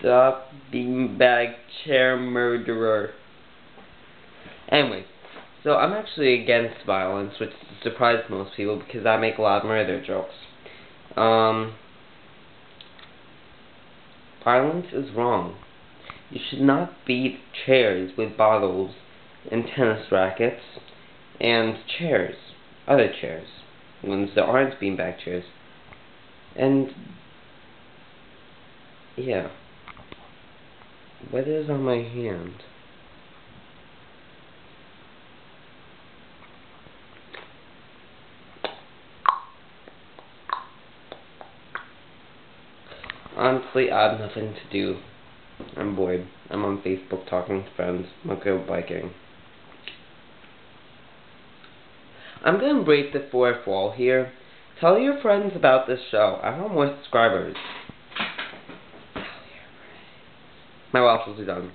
Stop beanbag chair murderer. Anyway, so I'm actually against violence, which surprised most people because I make a lot of murder jokes. Um, violence is wrong. You should not beat chairs with bottles and tennis rackets and chairs, other chairs, ones that aren't beanbag chairs. And, yeah. What is on my hand? Honestly, I have nothing to do. I'm bored. I'm on Facebook talking to friends. I'll go biking. I'm gonna break the fourth wall here. Tell your friends about this show. I want more subscribers. My waffles are done.